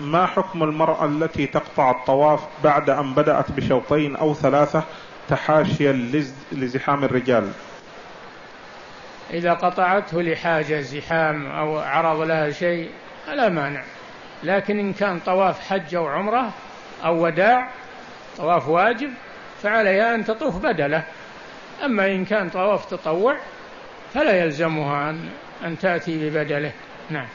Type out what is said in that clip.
ما حكم المرأة التي تقطع الطواف بعد أن بدأت بشوطين أو ثلاثة تحاشيا لزحام الرجال؟ إذا قطعته لحاجة زحام أو عرض لها شيء فلا مانع. لكن إن كان طواف حج أو عمرة أو وداع طواف واجب فعليها أن تطوف بدله. أما إن كان طواف تطوع فلا يلزمها أن, أن تأتي ببدله. نعم.